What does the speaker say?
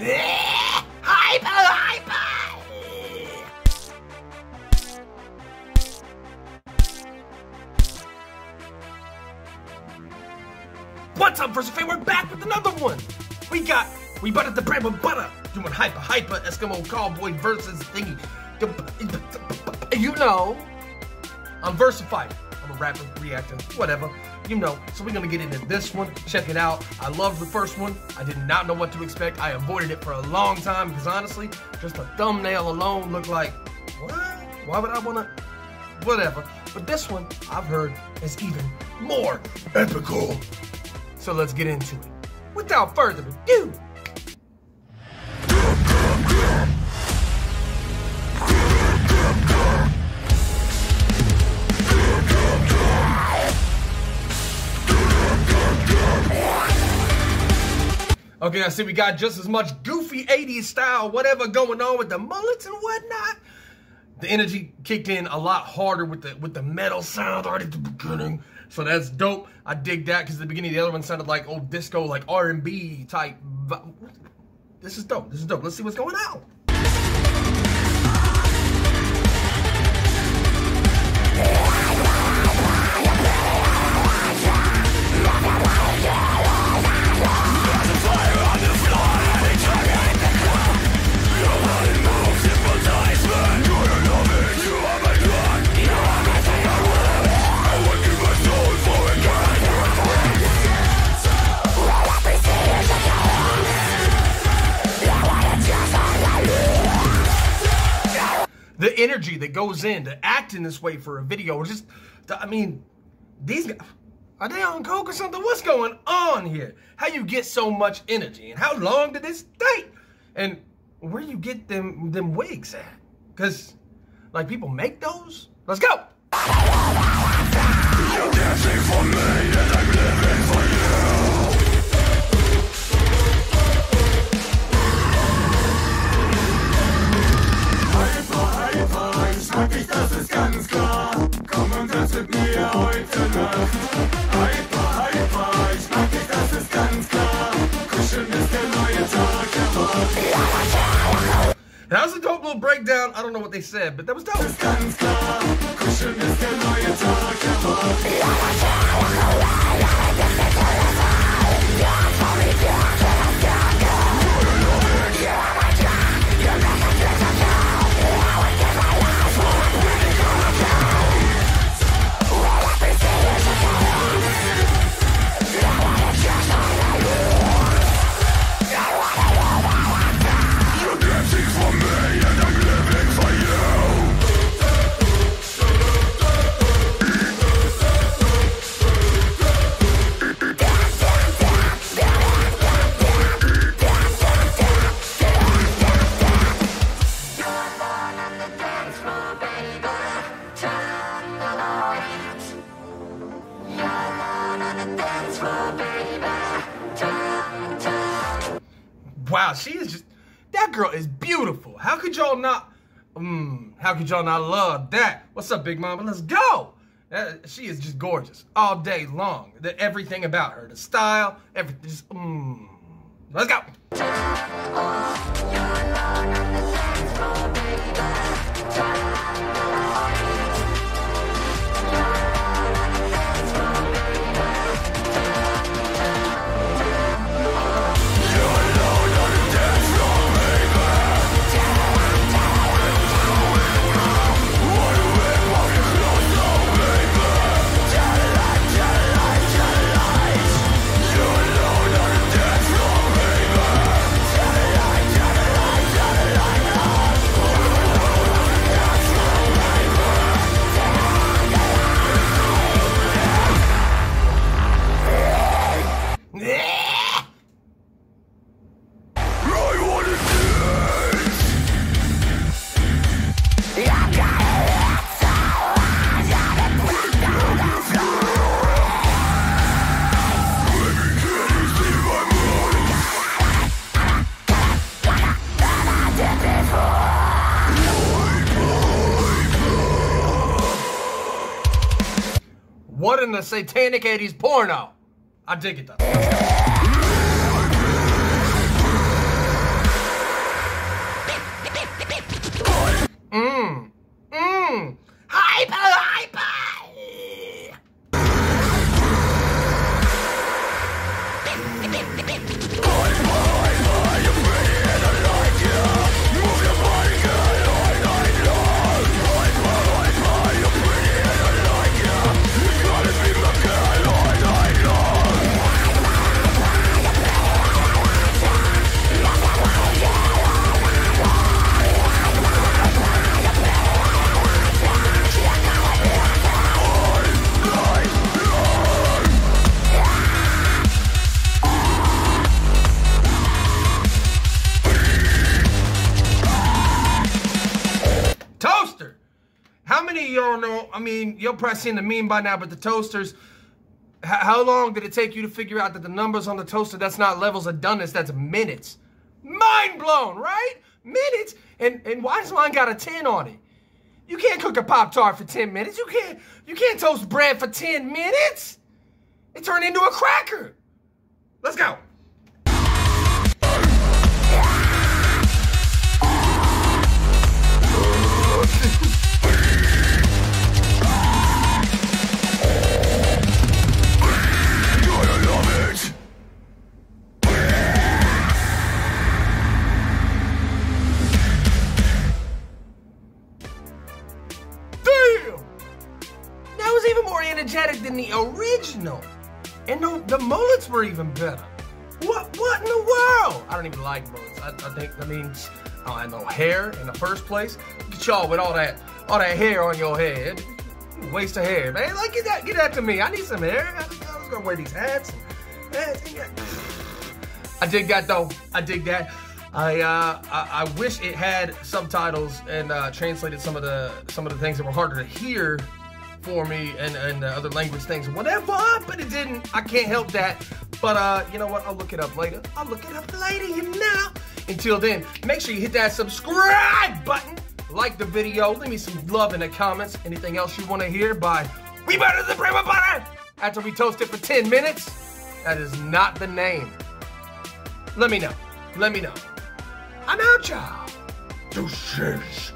Hyper, hyper! What's up, Versafay? We're back with another one. We got, We Butter The Bread With Butter. Doing hyper, hyper, Eskimo Callboy versus thingy. You know, I'm Versifyer. I'm a rapper, reactor, whatever. You know, so we're gonna get into this one. Check it out. I loved the first one. I did not know what to expect. I avoided it for a long time because honestly, just a thumbnail alone looked like, what? Why would I wanna? Whatever. But this one, I've heard, is even more epical. So let's get into it. Without further ado, Okay, I see we got just as much goofy 80s style, whatever going on with the mullets and whatnot. The energy kicked in a lot harder with the with the metal sound right at the beginning. So that's dope. I dig that because the beginning the other one sounded like old disco, like R&B type. This is dope. This is dope. Let's see what's going on. Energy that goes into acting this way for a video. Just, I mean, these guys, are they on coke or something? What's going on here? How you get so much energy, and how long did this take? And where you get them them wigs at? Cause like people make those. Let's go. That was a dope little breakdown. I don't know what they said, but that was dope. Wow, she is just that girl is beautiful. How could y'all not? Mm, how could y'all not love that? What's up, Big Mama? Let's go. Uh, she is just gorgeous all day long. The, everything about her, the style, everything. Just, mm. Let's go. a satanic 80s porno. I dig it though. Mmm. Mmm. Hyper, hyper. I mean, you'll probably the meme by now, but the toasters, how long did it take you to figure out that the numbers on the toaster, that's not levels of doneness, that's minutes? Mind blown, right? Minutes? And and why does mine got a 10 on it? You can't cook a Pop Tart for 10 minutes. You can't you can't toast bread for 10 minutes. It turned into a cracker. Let's go. The original. And the, the mullets were even better. What what in the world? I don't even like mullets. I, I think I mean, I don't have no hair in the first place. At y'all with all that all that hair on your head. Waste of hair, man. Like get that get that to me. I need some hair. I, I was gonna wear these hats. And, hats. I dig that though. I dig that. I uh, I, I wish it had subtitles and uh, translated some of the some of the things that were harder to hear for me and and uh, other language things whatever. But it didn't. I can't help that. But uh, you know what? I'll look it up later. I'll look it up later. You know. Until then, make sure you hit that subscribe button. Like the video. Leave me some love in the comments. Anything else you want to hear by We Better the Bread Butter after we toast it for 10 minutes? That is not the name. Let me know. Let me know. I'm out, y'all. Deuces.